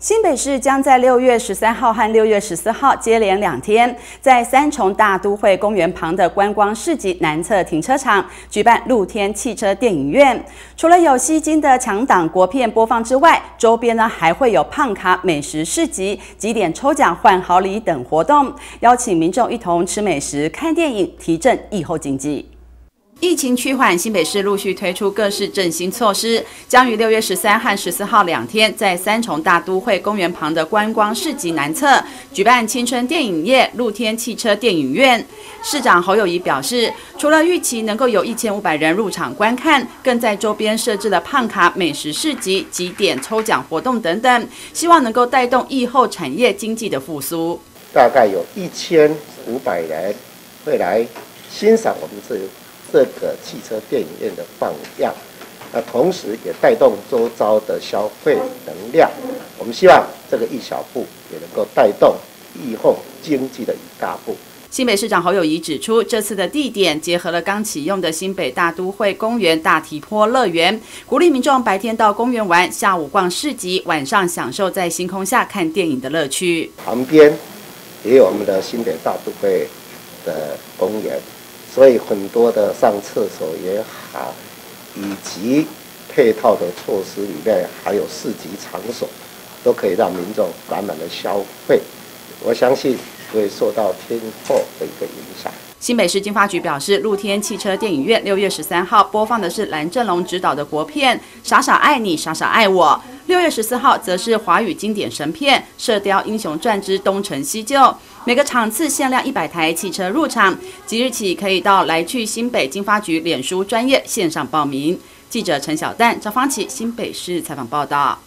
新北市将在六月十三号和六月十四号接连两天，在三重大都会公园旁的观光市集南侧停车场举办露天汽车电影院。除了有吸睛的强档国片播放之外，周边呢还会有胖卡美食市集、几点抽奖换好礼等活动，邀请民众一同吃美食、看电影，提振疫后经济。疫情趋缓，新北市陆续推出各式振兴措施，将于六月十三和十四号两天，在三重大都会公园旁的观光市集南侧举办青春电影业露天汽车电影院。市长侯友谊表示，除了预期能够有一千五百人入场观看，更在周边设置了胖卡美食市集、几点抽奖活动等等，希望能够带动疫后产业经济的复苏。大概有一千五百人会来欣赏我们这。这个汽车电影院的放样，那同时也带动周遭的消费能量。我们希望这个一小步也能够带动以后经济的一大步。新北市长侯友谊指出，这次的地点结合了刚启用的新北大都会公园大体坡乐园，鼓励民众白天到公园玩，下午逛市集，晚上享受在星空下看电影的乐趣。旁边也有我们的新北大都会的公园。所以很多的上厕所也好，以及配套的措施里面，还有市集场所，都可以让民众满满的消费。我相信会受到天后的一个影响。新北市经发局表示，露天汽车电影院六月十三号播放的是蓝正龙执导的国片《傻傻爱你，傻傻爱我》。六月十四号则是华语经典神片《射雕英雄传之东成西就》，每个场次限量一百台汽车入场，即日起可以到来去新北经发局脸书专业线上报名。记者陈小蛋、张芳琪新北市采访报道。